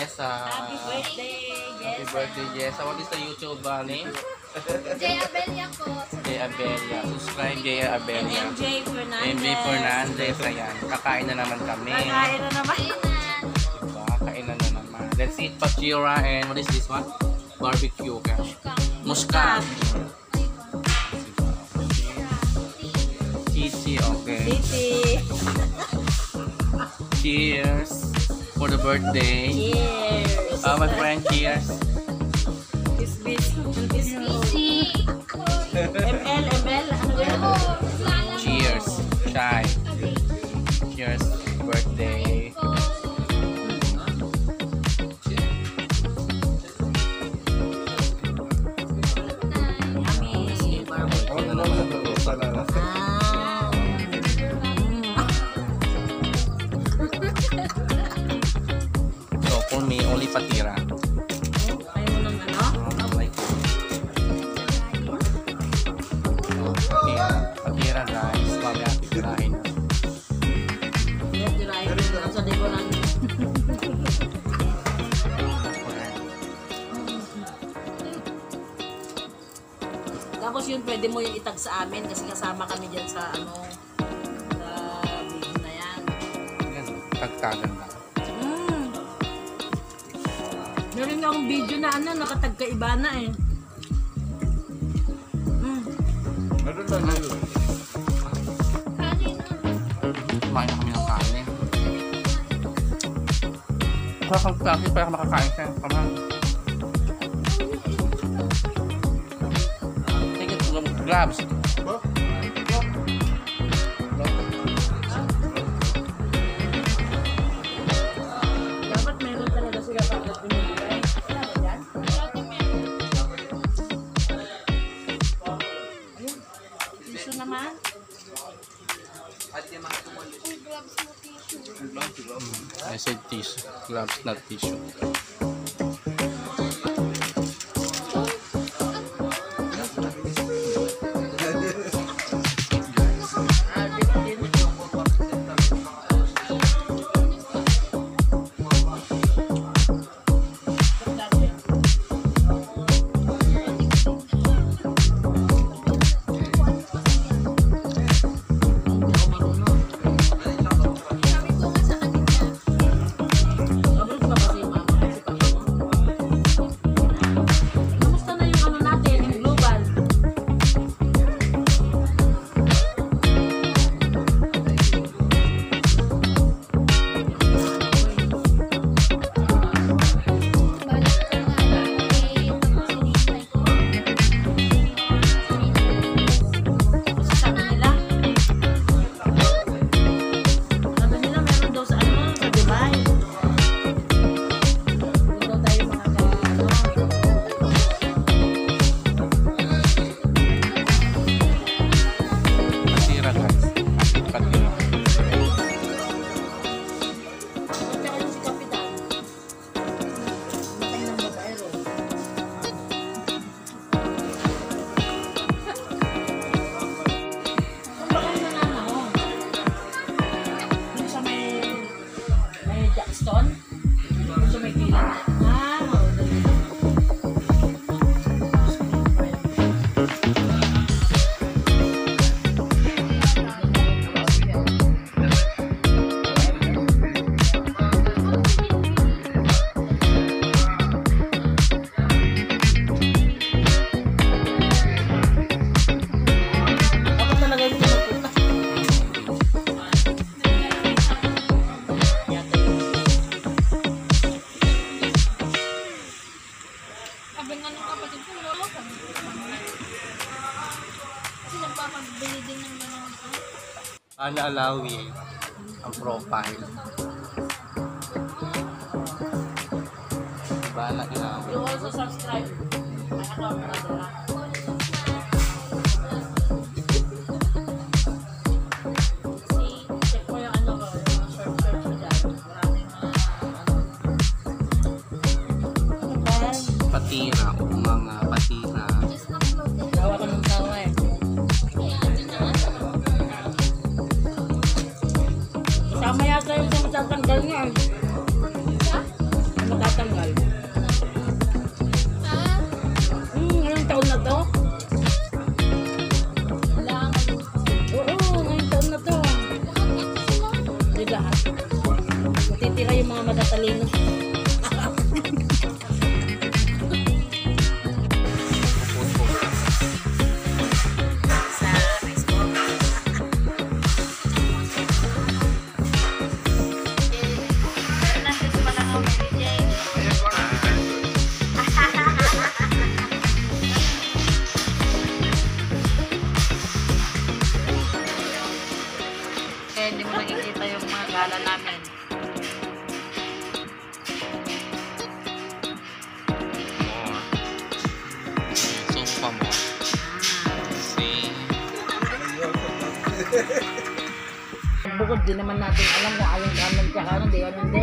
Jessa. Happy birthday, Happy Jessa. birthday, Jessa. What is the YouTube uh, name? Jay Abelia po. Jay Abelia. Subscribe Jay And Abelia. MJ Fernandez. MJ Fernandez. Ayan. Kakain na naman kami. Kakain na naman. Diba? Kainan na naman. Let's eat pachira and what is this one? Barbecue. Cash. Muscat. Chichi. Okay. Titi. Cheers for the birthday. Cheers. Uh, my friend, cheers. Bisbis. Bisbis. Easy. ML, ML. Ano yan? Cheers. Chai. Cheers. Birthday. Patira. Ano? Patira. Patira, guys. Mamaya titirahin na. Yan, tirahin lang sa likuran. Tapos yun, pwede mo yung itag sa amin kasi kasama kami dyan sa ano, sa video na yan. Yan, tagtagan lang. Meron akong video na ano, nakatag kaiba na eh. Mm. Kumain na kami ng kanin. Parang kasi parang makakain siya. Parang... Take it to the grabs. I said tissue. Gloves, not tissue. Yung din ng ko. Ana Alawi. Ang profile. Diba na Alawi? You also subscribe. My account na Yeah. makikita yung mga gala namin. So pa mo. See? Bukod din naman natin alam kung anong gamit ka, anong di, anong di.